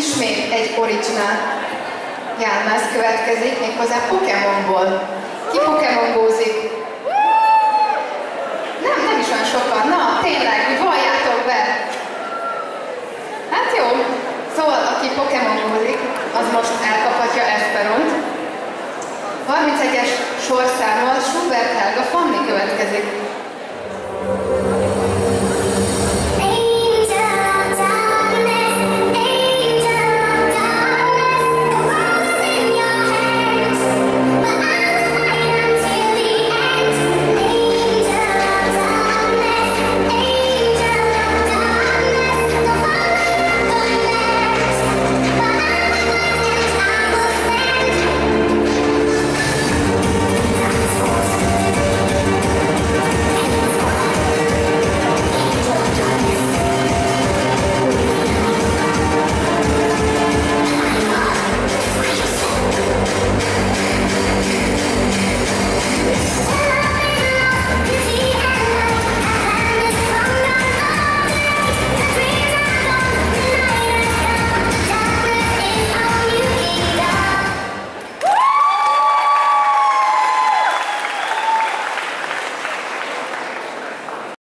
ismét egy original jelmez következik, méghozzá Pokémonból. Ki Pokémongózik? Nem, nem is olyan sokan. Na, tényleg, hogy valljátok be. Hát jó. Szóval, aki Pokémongózik, az most elkaphatja Esperont. 31-es sorszámmal Schubert Helga Fanni következik.